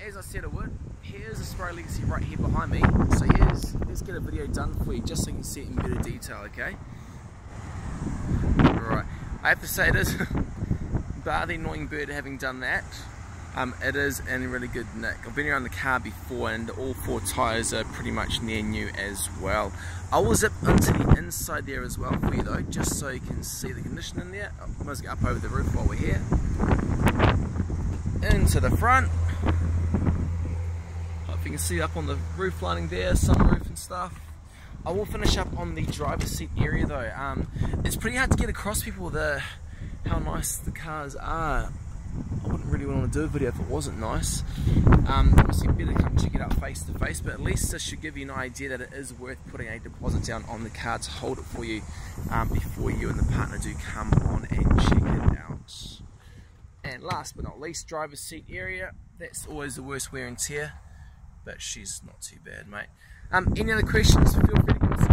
I said it would, here's a Subaru Legacy right here behind me. So here's, let's get a video done for you just so you can see it in better detail, okay? Right, I have to say it is, bar the annoying bird having done that, um, it is in really good nick. I've been around the car before and all four tyres are pretty much near new as well. I will zip into the inside there as well for you though, just so you can see the condition in there. I must get up over the roof while we're here. Into the front. You can see up on the roof lining there, sunroof and stuff. I will finish up on the driver's seat area though. Um, it's pretty hard to get across people the how nice the cars are. I wouldn't really want to do a video if it wasn't nice. Um, obviously better come check it out face to face, but at least this should give you an idea that it is worth putting a deposit down on the car to hold it for you um, before you and the partner do come on and check it out. And last but not least, driver's seat area. That's always the worst wear and tear, but she's not too bad, mate. Um, any other questions, feel free to give us